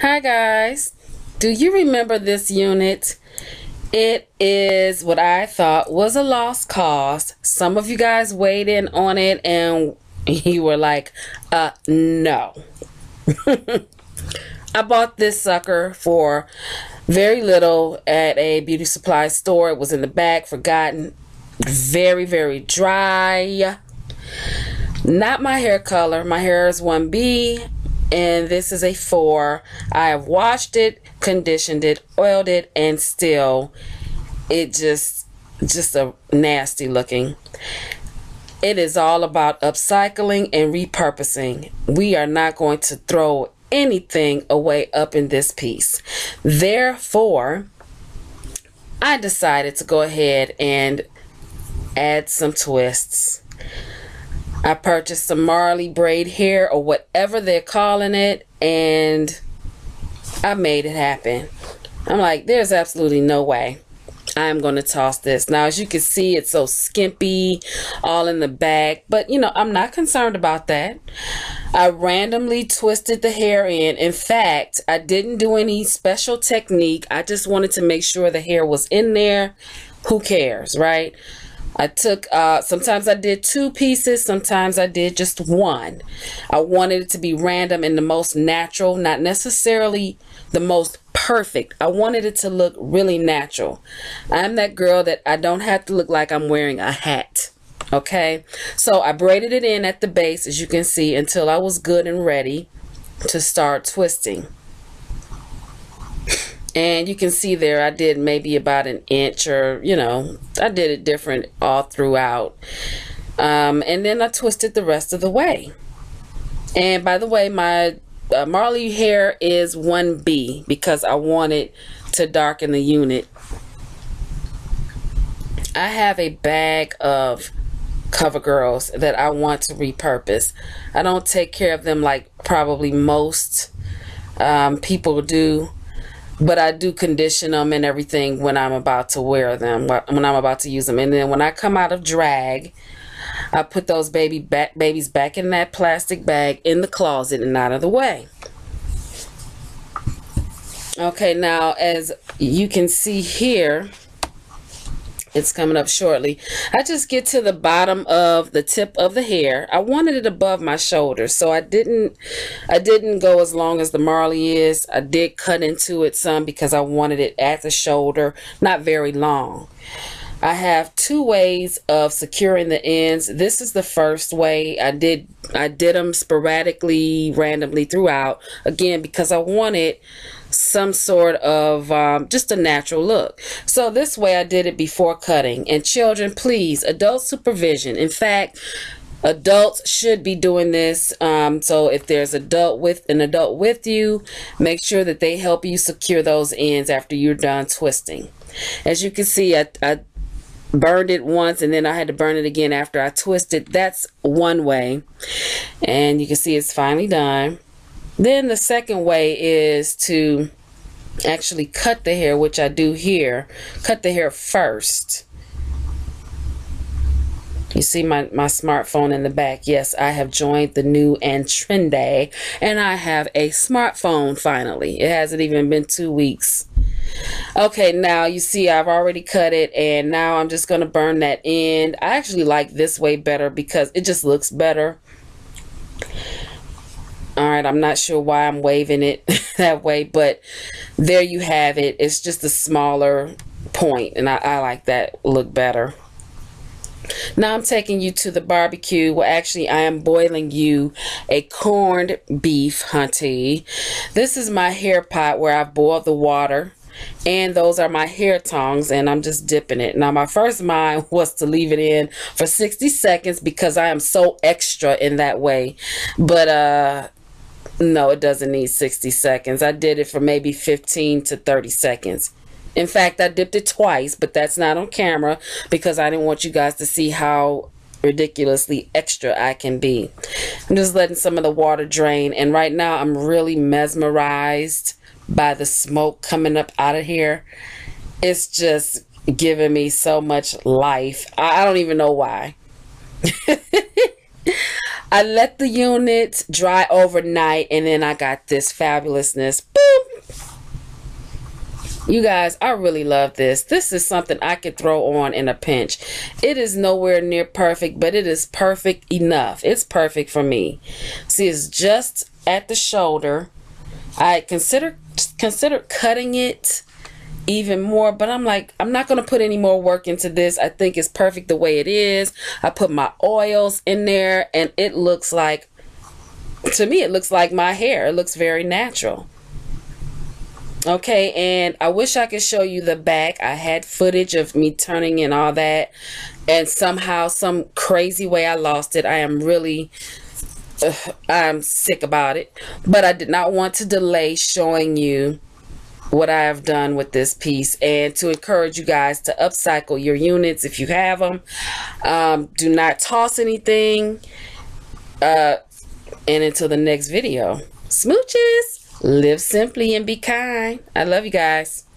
Hi guys. Do you remember this unit? It is what I thought was a lost cause. Some of you guys weighed in on it and you were like, uh, no. I bought this sucker for very little at a beauty supply store. It was in the bag, forgotten. Very, very dry. Not my hair color. My hair is 1B and this is a 4. I have washed it, conditioned it, oiled it, and still it just just a nasty looking. It is all about upcycling and repurposing. We are not going to throw anything away up in this piece. Therefore, I decided to go ahead and add some twists. I purchased some Marley braid hair or whatever they're calling it and I made it happen. I'm like, there's absolutely no way I'm going to toss this. Now, as you can see, it's so skimpy, all in the back, But, you know, I'm not concerned about that. I randomly twisted the hair in. In fact, I didn't do any special technique. I just wanted to make sure the hair was in there. Who cares, right? I took, uh, sometimes I did two pieces, sometimes I did just one. I wanted it to be random and the most natural, not necessarily the most perfect. I wanted it to look really natural. I'm that girl that I don't have to look like I'm wearing a hat. Okay, so I braided it in at the base, as you can see, until I was good and ready to start twisting. And you can see there I did maybe about an inch or, you know, I did it different all throughout. Um, and then I twisted the rest of the way. And by the way, my uh, Marley hair is 1B because I wanted to darken the unit. I have a bag of Covagirls that I want to repurpose. I don't take care of them like probably most um, people do but I do condition them and everything when I'm about to wear them, when I'm about to use them. And then when I come out of drag, I put those baby back, babies back in that plastic bag in the closet and out of the way. Okay, now as you can see here, it's coming up shortly. I just get to the bottom of the tip of the hair. I wanted it above my shoulder, so I didn't I didn't go as long as the Marley is. I did cut into it some because I wanted it at the shoulder, not very long. I have two ways of securing the ends. This is the first way. I did I did them sporadically, randomly throughout. Again, because I wanted some sort of um, just a natural look. So this way I did it before cutting. And children, please, adult supervision. In fact, adults should be doing this um, so if there's adult with an adult with you make sure that they help you secure those ends after you're done twisting as you can see I, I burned it once and then I had to burn it again after I twisted that's one way and you can see it's finally done then the second way is to actually cut the hair, which I do here. Cut the hair first. You see my, my smartphone in the back. Yes, I have joined the new and trendy, and I have a smartphone finally. It hasn't even been two weeks. Okay, now you see I've already cut it, and now I'm just going to burn that end. I actually like this way better because it just looks better. All right, I'm not sure why I'm waving it that way, but there you have it. It's just a smaller point, and I, I like that look better. Now I'm taking you to the barbecue. Well, actually, I am boiling you a corned beef, hunty. This is my hair pot where I've boiled the water. And those are my hair tongs, and I'm just dipping it. Now, my first mind was to leave it in for 60 seconds because I am so extra in that way. But uh, no, it doesn't need 60 seconds. I did it for maybe 15 to 30 seconds. In fact, I dipped it twice, but that's not on camera because I didn't want you guys to see how ridiculously extra I can be. I'm just letting some of the water drain. And right now, I'm really mesmerized by the smoke coming up out of here. It's just giving me so much life. I, I don't even know why. I let the unit dry overnight and then I got this fabulousness. Boop! You guys, I really love this. This is something I could throw on in a pinch. It is nowhere near perfect, but it is perfect enough. It's perfect for me. See, it's just at the shoulder. I consider consider cutting it even more but i'm like i'm not going to put any more work into this. I think it's perfect the way it is. I put my oils in there and it looks like to me it looks like my hair. It looks very natural. Okay and i wish i could show you the back. I had footage of me turning and all that and somehow some crazy way i lost it. I am really i'm sick about it but i did not want to delay showing you what I have done with this piece and to encourage you guys to upcycle your units if you have them. Um, do not toss anything. Uh, and until the next video, smooches, live simply and be kind. I love you guys.